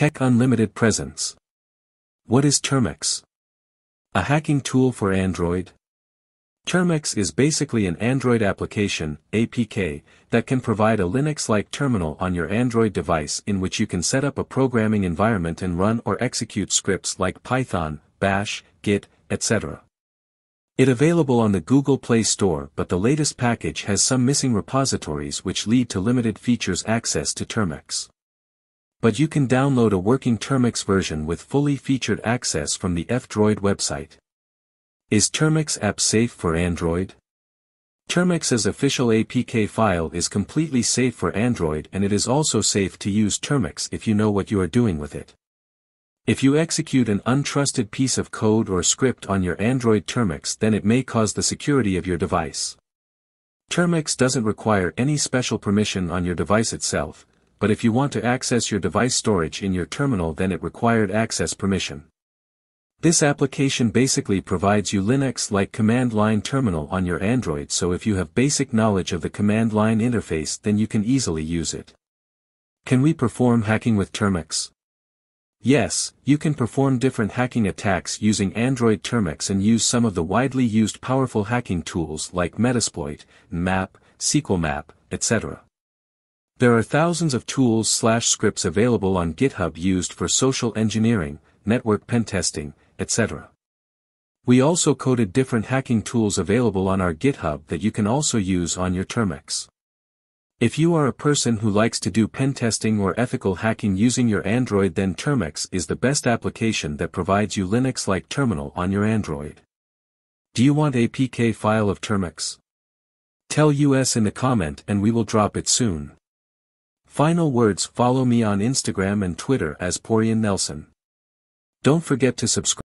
Tech Unlimited Presence. What is Termux? A hacking tool for Android? Termux is basically an Android application, APK, that can provide a Linux-like terminal on your Android device in which you can set up a programming environment and run or execute scripts like Python, Bash, Git, etc. It available on the Google Play Store but the latest package has some missing repositories which lead to limited features access to Termux. But you can download a working Termux version with fully featured access from the F-Droid website. Is Termux app safe for Android? Termux's official APK file is completely safe for Android and it is also safe to use Termux if you know what you are doing with it. If you execute an untrusted piece of code or script on your Android Termux then it may cause the security of your device. Termux doesn't require any special permission on your device itself, but if you want to access your device storage in your terminal then it required access permission. This application basically provides you Linux-like command line terminal on your Android so if you have basic knowledge of the command line interface then you can easily use it. Can we perform hacking with Termux? Yes, you can perform different hacking attacks using Android Termux and use some of the widely used powerful hacking tools like Metasploit, Nmap, SQLmap, etc. There are thousands of tools slash scripts available on GitHub used for social engineering, network pentesting, etc. We also coded different hacking tools available on our GitHub that you can also use on your Termux. If you are a person who likes to do pen testing or ethical hacking using your Android then Termux is the best application that provides you Linux-like terminal on your Android. Do you want APK file of Termux? Tell us in the comment and we will drop it soon. Final words follow me on Instagram and Twitter as Brian Nelson. Don't forget to subscribe.